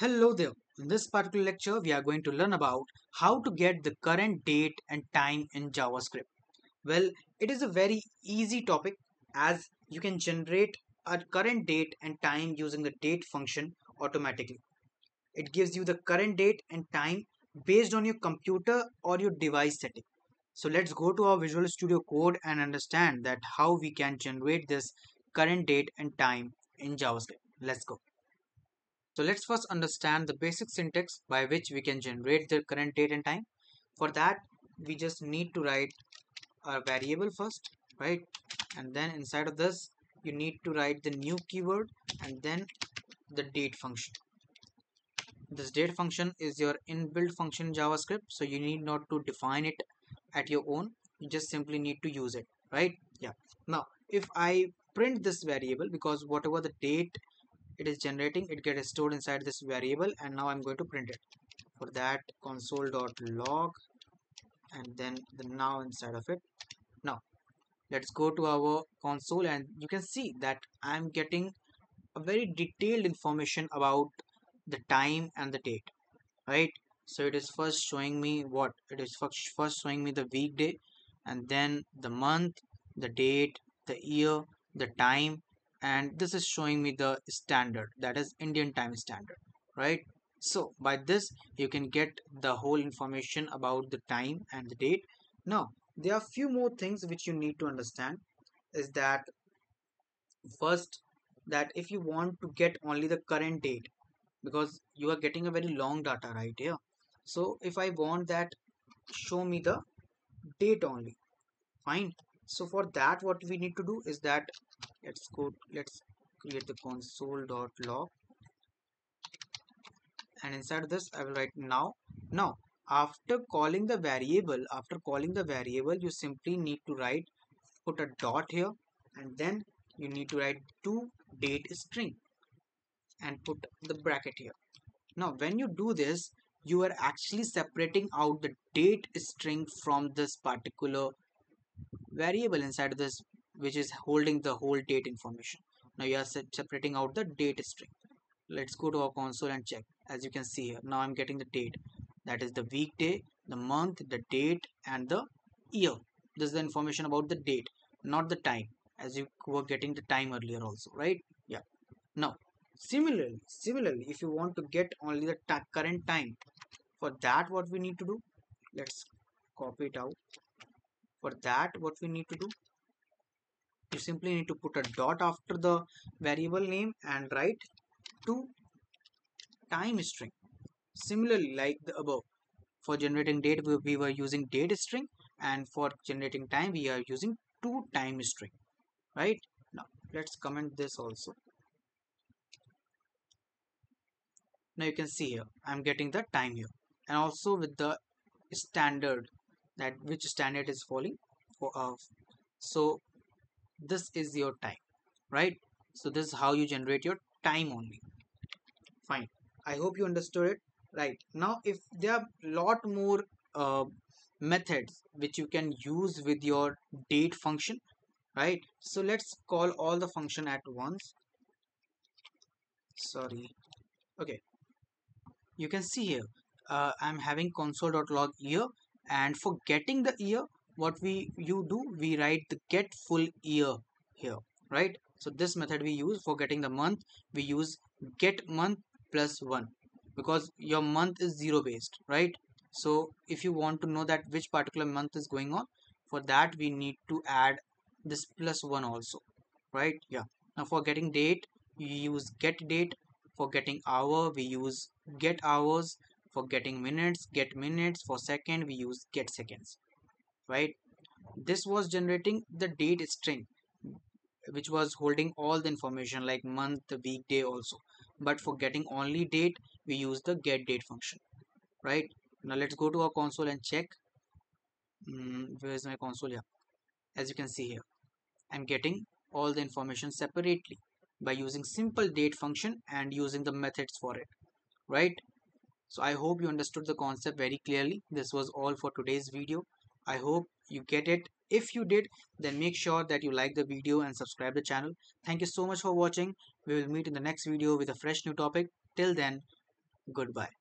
Hello there. In this particular lecture, we are going to learn about how to get the current date and time in JavaScript. Well, it is a very easy topic as you can generate a current date and time using the date function automatically. It gives you the current date and time based on your computer or your device setting. So let's go to our Visual Studio Code and understand that how we can generate this current date and time in JavaScript. Let's go. So let's first understand the basic syntax by which we can generate the current date and time. For that, we just need to write a variable first, right? And then inside of this, you need to write the new keyword and then the date function. This date function is your inbuilt function in JavaScript, so you need not to define it at your own. You just simply need to use it, right? Yeah. Now, if I print this variable because whatever the date it is generating it gets stored inside this variable and now I'm going to print it. For that console.log and then the now inside of it. Now let's go to our console and you can see that I'm getting a very detailed information about the time and the date right? So it is first showing me what it is first showing me the weekday and then the month the date the year the time and this is showing me the standard that is Indian time standard right? So by this you can get the whole information about the time and the date. Now there are few more things which you need to understand is that first that if you want to get only the current date because you are getting a very long data right here. So if I want that show me the date only. Fine. So for that what we need to do is that let's go let's create the console.log and inside this I will write now. Now after calling the variable after calling the variable you simply need to write put a dot here and then you need to write to date string and put the bracket here. Now when you do this you are actually separating out the date string from this particular variable inside this which is holding the whole date information. Now you are separating out the date string. Let's go to our console and check. As you can see here now i'm getting the date. That is the weekday the month the date and the year. This is the information about the date not the time as you were getting the time earlier also right? Yeah. Now similarly similarly if you want to get only the current time for that what we need to do let's copy it out. For that what we need to do simply need to put a dot after the variable name and write to time string. Similarly like the above for generating date we were using date string and for generating time we are using to time string right? Now let's comment this also. Now you can see here i'm getting the time here. And also with the standard that which standard is falling for uh, so this is your time right? So this is how you generate your time only. Fine. I hope you understood it right. Now if there are lot more uh, methods which you can use with your date function right? So let's call all the function at once. Sorry. Okay. You can see here uh, i'm having console.log year and for getting the year what we you do we write the get full year here right? So this method we use for getting the month we use get month plus one because your month is zero based right? So if you want to know that which particular month is going on for that we need to add this plus one also right? Yeah. Now for getting date we use get date. For getting hour we use get hours. For getting minutes get minutes. For second we use get seconds right? This was generating the date string which was holding all the information like month weekday also. But for getting only date we use the get date function right? Now let's go to our console and check. Mm, where is my console? Yeah. As you can see here i'm getting all the information separately by using simple date function and using the methods for it right? So i hope you understood the concept very clearly. This was all for today's video i hope you get it. If you did then make sure that you like the video and subscribe the channel. Thank you so much for watching. We will meet in the next video with a fresh new topic. Till then Goodbye.